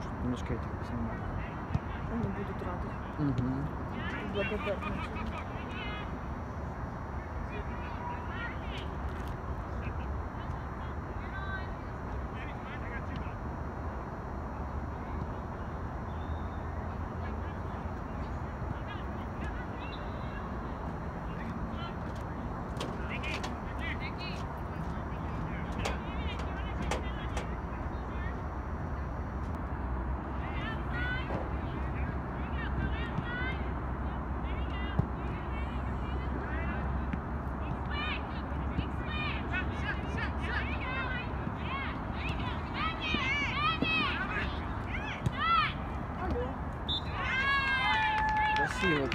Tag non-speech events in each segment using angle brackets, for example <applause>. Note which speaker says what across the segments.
Speaker 1: может, немножко этих поснимать.
Speaker 2: Они будут рады.
Speaker 1: Угу.
Speaker 2: Благодарны.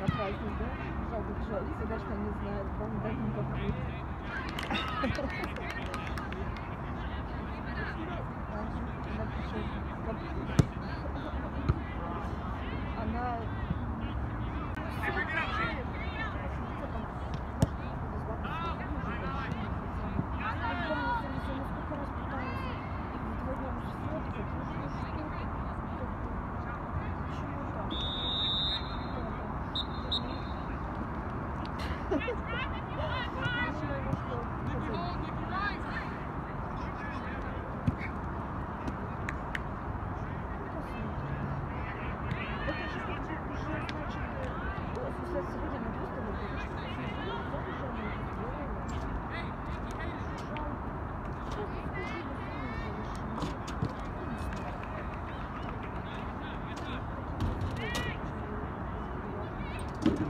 Speaker 2: на праздник, да? Жалко, жалко, да, что не знают, помню, да, им как Она thank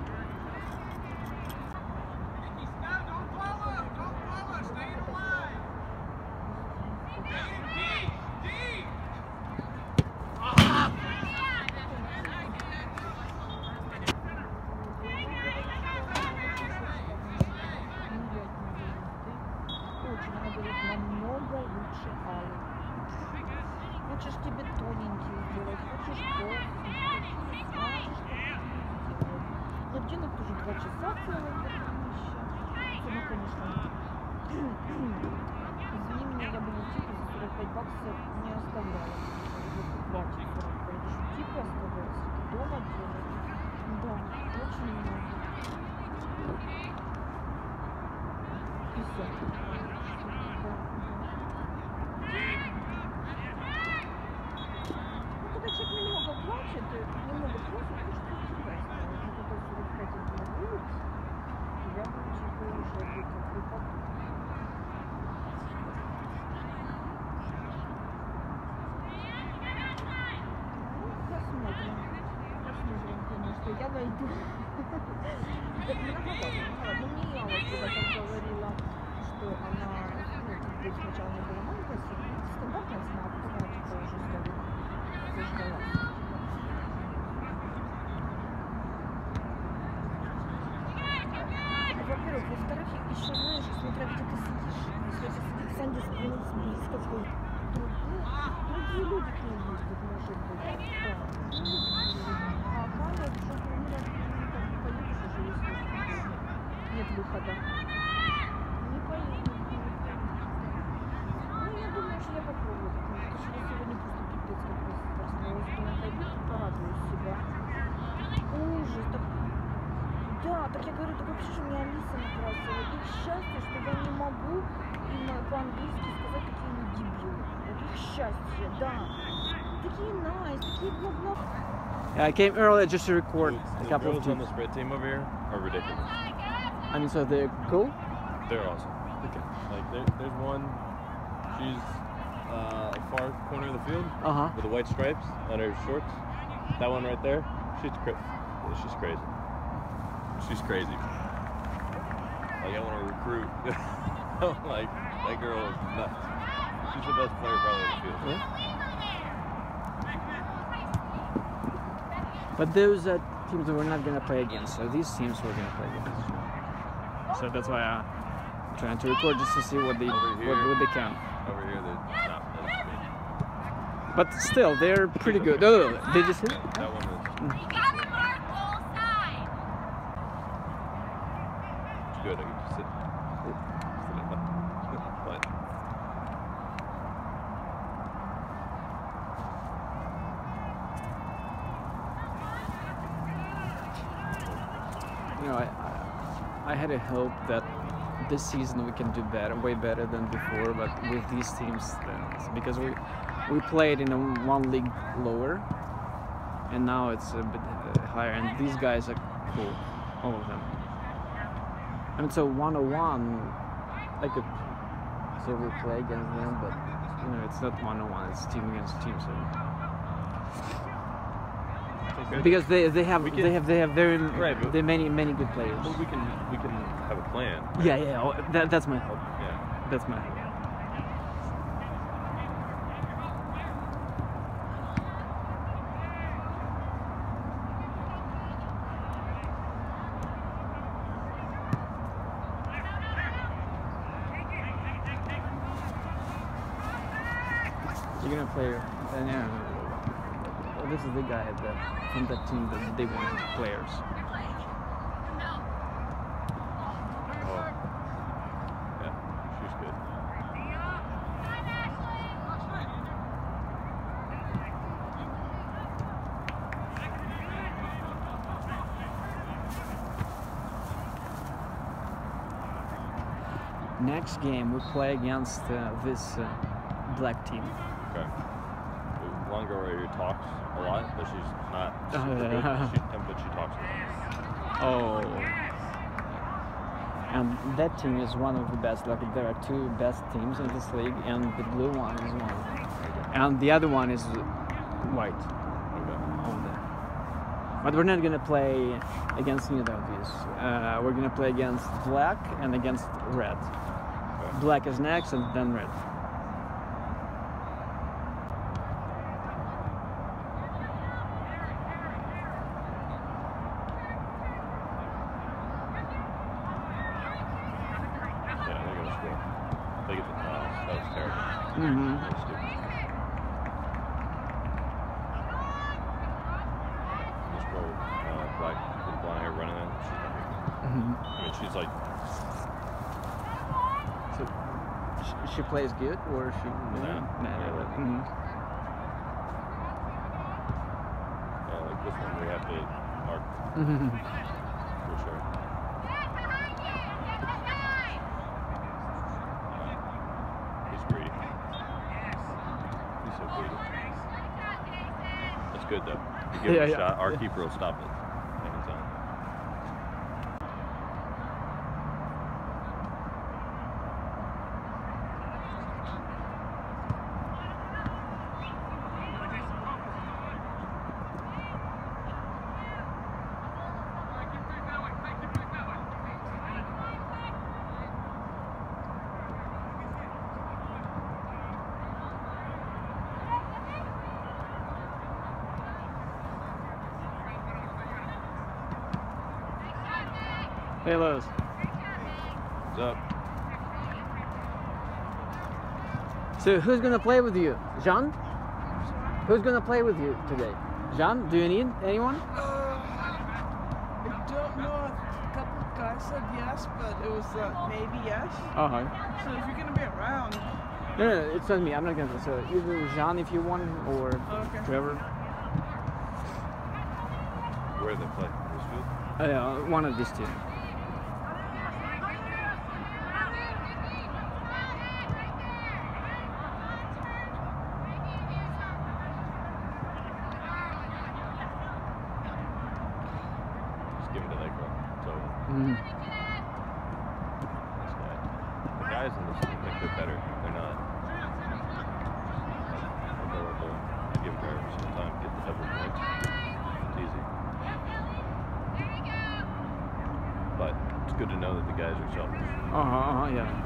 Speaker 2: не оставляла. Вот 20 типа оставляется. Дома делать. Да, очень много. 50. немного плачет, немного плачет, потому что прекрасно. Вот это 45 на улице, я получила уже какой-то найду. Так. Ну, мне Алла когда-то говорила, что она, ну, как бы сначала не была маленькая, стандартная цена, а потом она типа уже стала заждалась. Во-первых, во-вторых, еще знаешь, смотря где ты сидишь, если ты сидишь Санди склонись близко к другие, люди к ней ездят, может быть. Да. А Галя, нет выхода. Не поедешь. Ну, я думаю, что я попробую. Потому что я сегодня просто пипец как. Думаю, пойду порадую себя. Ужас. Так... Да, так я говорю, так вообще же мне Алиса накрасила. Их счастье, что я не могу им по-английски сказать, какие они дебилы. Вот их счастье, да. Такие nice, такие бла-бла.
Speaker 1: Yeah, I came early just to record a
Speaker 3: The
Speaker 1: couple of
Speaker 3: girls on
Speaker 1: teams.
Speaker 3: the spread team over here are ridiculous.
Speaker 1: I mean, so they're cool.
Speaker 3: They're awesome.
Speaker 1: Okay.
Speaker 3: Like there, there's one, she's uh, a far corner of the field
Speaker 1: Uh huh.
Speaker 3: with the white stripes on her shorts. That one right there. She's cra- she's crazy. She's crazy. Like I want to recruit. <laughs> like that girl is nuts. She's the best player probably on the field.
Speaker 1: But those are teams that we're not gonna play against. So these teams we're gonna play against. So that's why I'm trying to record just to see what they
Speaker 3: Over
Speaker 1: what, what they can.
Speaker 3: Over here, they no, that's.
Speaker 1: But still, they're pretty good. Did you see?
Speaker 3: That one is mm
Speaker 4: We got him marked goal side.
Speaker 3: good. I can just sit. sit in the but
Speaker 1: You know, I, I, I had a hope that this season we can do better, way better than before. But with these teams, because we we played in a one league lower, and now it's a bit uh, higher. And these guys are cool, all of them. I mean, so 101, I could say we play against them, but you know, it's not 101. It's team against team. So
Speaker 3: okay.
Speaker 1: because they they have
Speaker 3: We
Speaker 1: they have they have very
Speaker 3: Right,
Speaker 1: they many many good players.
Speaker 3: Well, we can we can have a plan. right?
Speaker 1: Yeah, yeah. oh, That, that's my hope.
Speaker 3: Yeah.
Speaker 1: That's my hope. You're gonna play. Uh, yeah. This is the guy that from that team that they wanted players.
Speaker 3: Oh. Yeah. She's good.
Speaker 1: Next game we play against uh, this uh, black team.
Speaker 3: Okay. Girl right talks a lot, but she's not <laughs>
Speaker 1: Oh,
Speaker 3: super good. She, but she talks a lot.
Speaker 1: Oh. And that team is one of the best. Like there are two best teams in this league, and the blue one is one, and the other one is white
Speaker 3: Okay.
Speaker 1: But we're not gonna play against either of these. Uh, we're gonna play against black and against red.
Speaker 3: Okay.
Speaker 1: Black is next, and then red.
Speaker 3: Yeah, they're gonna score. They get the foul. That was terrible.
Speaker 1: Mm-hmm.
Speaker 3: That was stupid. This girl, uh, black, with blonde hair running in. She's not very good.
Speaker 1: hmm
Speaker 3: I mean, she's like,
Speaker 1: So she, she plays good, or she?
Speaker 3: Nah,
Speaker 1: Nah,
Speaker 3: not really.
Speaker 1: mhm.
Speaker 3: uh, like this one we have to mark
Speaker 1: Mhm.
Speaker 3: for sure. He's greedy. He's so greedy. That's good though. You give
Speaker 1: Yeah,
Speaker 3: him a
Speaker 1: yeah.
Speaker 3: shot, our
Speaker 1: Yeah.
Speaker 3: keeper will stop it
Speaker 1: Hey, Lowe's.
Speaker 3: What's up?
Speaker 1: So who's gonna play with you, Jean? Who's gonna play with you today? Jean, do you need anyone?
Speaker 5: Uh, I don't know. A couple of guys said yes, but it was uh, maybe yes.
Speaker 1: Hi.
Speaker 5: So if you're gonna be around,
Speaker 1: No, no, no, it's not me. I'm not gonna. So either Jean if you want, or
Speaker 5: Okay.
Speaker 1: Trevor.
Speaker 3: Where do they play? Westfield?
Speaker 1: Uh, yeah, one of these two.
Speaker 3: The guys in this think they're better. They're
Speaker 1: not.
Speaker 3: They'll give drivers some time to get the double points. It's easy. But it's good to know that the guys are selfish.
Speaker 1: Uh-huh, uh-huh, yeah.